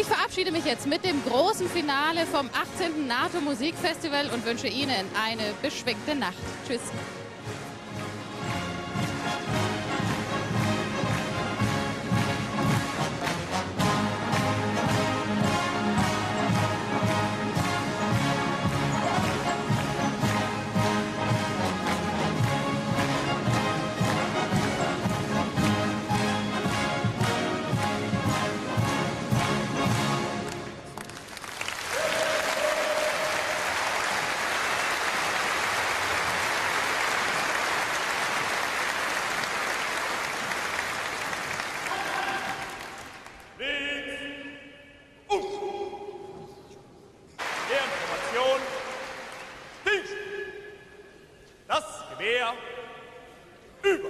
Ich verabschiede mich jetzt mit dem großen Finale vom 18. NATO Musikfestival und wünsche Ihnen eine beschwingte Nacht. Tschüss. das Gewehr über.